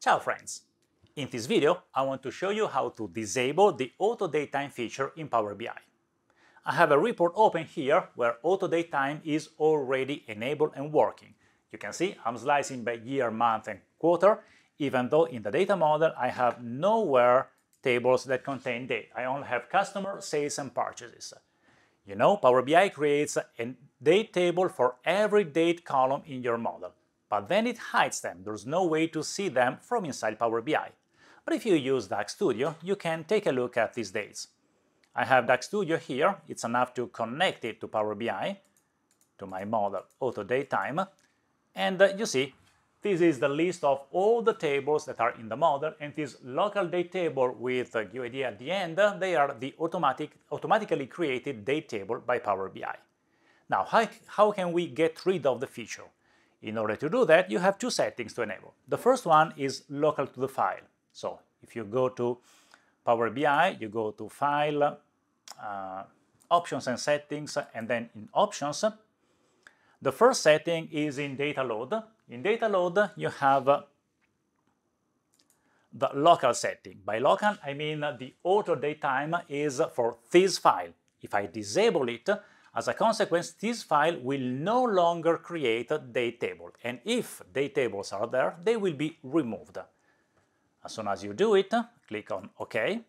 Ciao friends! In this video, I want to show you how to disable the Auto Date Time feature in Power BI. I have a report open here where Auto Date Time is already enabled and working. You can see I'm slicing by year, month and quarter, even though in the data model I have nowhere tables that contain date. I only have customer, sales and purchases. You know, Power BI creates a date table for every date column in your model but then it hides them. There's no way to see them from inside Power BI. But if you use DAX Studio, you can take a look at these dates. I have DAX Studio here. It's enough to connect it to Power BI, to my model Auto Date Time. And uh, you see, this is the list of all the tables that are in the model, and this local date table with uh, UID at the end, they are the automatic, automatically created date table by Power BI. Now, how, how can we get rid of the feature? In order to do that, you have two settings to enable. The first one is local to the file. So if you go to Power BI, you go to File, uh, Options and Settings, and then in Options, the first setting is in Data Load. In Data Load, you have the local setting. By local, I mean the auto date time is for this file. If I disable it, as a consequence, this file will no longer create a date table, and if date tables are there, they will be removed. As soon as you do it, click on OK.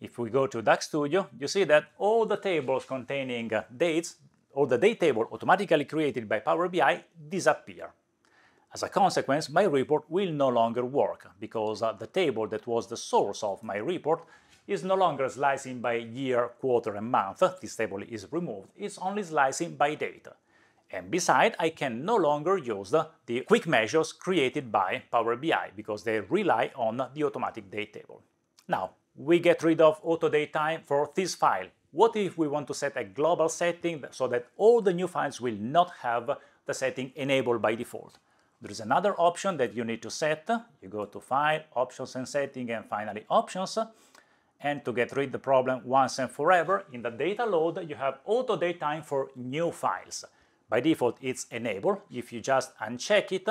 If we go to DAX Studio, you see that all the tables containing dates, or the date table automatically created by Power BI, disappear. As a consequence, my report will no longer work, because uh, the table that was the source of my report is no longer slicing by year, quarter and month, this table is removed, it's only slicing by date. And besides, I can no longer use the, quick measures created by Power BI because they rely on the automatic date table. Now, we get rid of auto date time for this file. What if we want to set a global setting so that all the new files will not have the setting enabled by default? There is another option that you need to set. You go to File, Options and Setting, and finally Options and to get rid of the problem once and forever, in the data load you have auto date time for new files. By default it's enabled. If you just uncheck it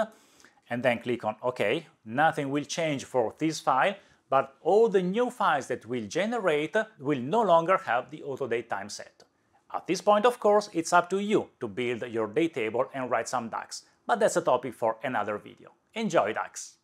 and then click on OK, nothing will change for this file, but all the new files that will generate will no longer have the auto date time set. At this point, of course, it's up to you to build your date table and write some DAX, but that's a topic for another video. Enjoy DAX!